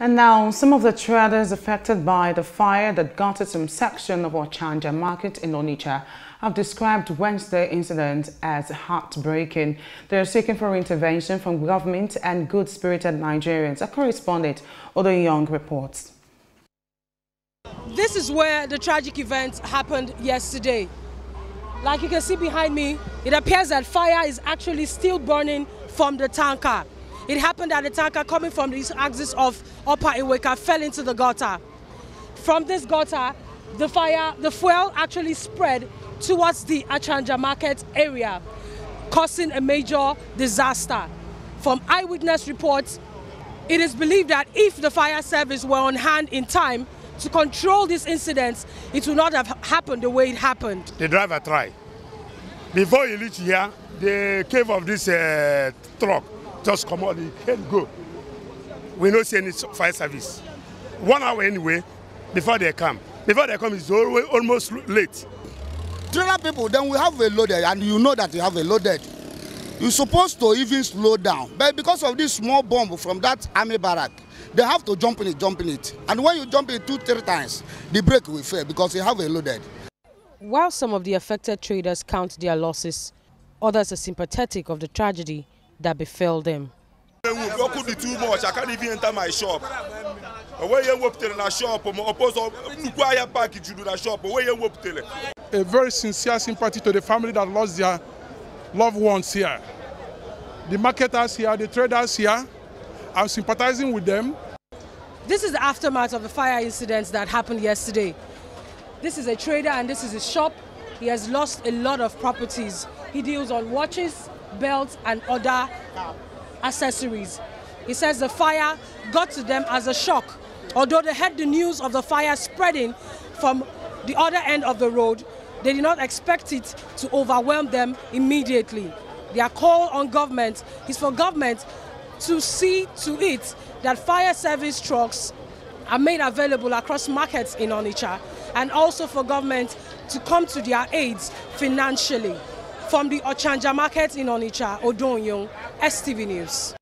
And now, some of the traders affected by the fire that gutted some section of Ochanja market in Onitsha have described Wednesday incident as heartbreaking. They are seeking for intervention from government and good-spirited Nigerians. A correspondent, Odo Young, reports. This is where the tragic event happened yesterday. Like you can see behind me, it appears that fire is actually still burning from the tanker. It happened that the tanker coming from the axis of Upper Iweka fell into the gutter. From this gutter, the fire, the fuel actually spread towards the Ochanja market area, causing a major disaster. From eyewitness reports, it is believed that if the fire service were on hand in time to control these incidents, it would not have happened the way it happened. The driver tried. Before he reached here, the cave of this uh, truck just come out, he can't go. We don't see any fire service. One hour anyway, before they come. Before they come, it's always almost late. Trailer people, then we have a loaded, and you know that you have a loaded. You're supposed to even slow down. But because of this small bomb from that army barrack, they have to jump in it, jump in it. And when you jump in two, three times, the brake will fail because you have a loaded. While some of the affected traders count their losses, others are sympathetic of the tragedy that befell them. Ọkụ dị too much, I can't even enter my shop. Onwe ihe wepụtara na shop ma ọpọzọ nnukwu ahịa paaki juru na shop, onwe ihe wepụtara. A very sincere sympathy to the family that lost their loved ones here. The marketers here, the traders here, I'm sympathizing with them. This is the aftermath of the fire incident that happened yesterday. This is a trader and this is his shop. He has lost a lot of properties. He deals on watches, belts and other accessories. He says the fire got to them as a shock. Although they heard the news of the fire spreading from the other end of the road, they did not expect it to overwhelm them immediately. Their call on government is for government to see to it that fire service trucks are made available across markets in Onitsha and also for government to come to their aids financially. From the Ochanja market in Onitsha, Odonyong, STV News.